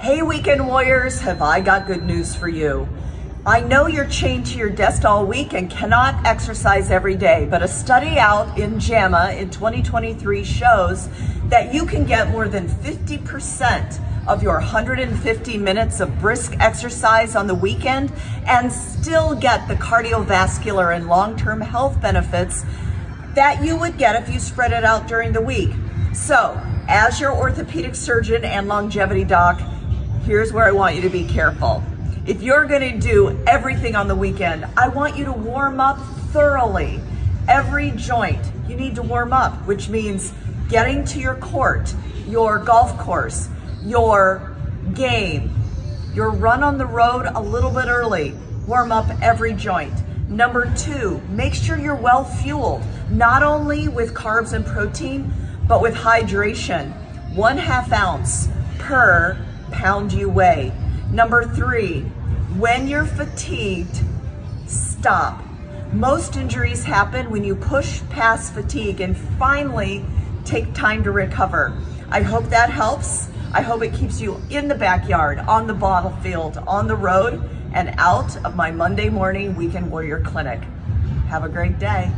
Hey, Weekend Warriors, have I got good news for you? I know you're chained to your desk all week and cannot exercise every day, but a study out in JAMA in 2023 shows that you can get more than 50% of your 150 minutes of brisk exercise on the weekend and still get the cardiovascular and long-term health benefits that you would get if you spread it out during the week. So, as your orthopedic surgeon and longevity doc, here's where I want you to be careful. If you're gonna do everything on the weekend, I want you to warm up thoroughly. Every joint you need to warm up, which means getting to your court, your golf course, your game, your run on the road a little bit early. Warm up every joint. Number two, make sure you're well fueled, not only with carbs and protein, but with hydration. One half ounce per pound you weigh. Number three, when you're fatigued, stop. Most injuries happen when you push past fatigue and finally take time to recover. I hope that helps. I hope it keeps you in the backyard, on the battlefield, on the road, and out of my Monday morning Weekend Warrior Clinic. Have a great day.